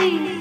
things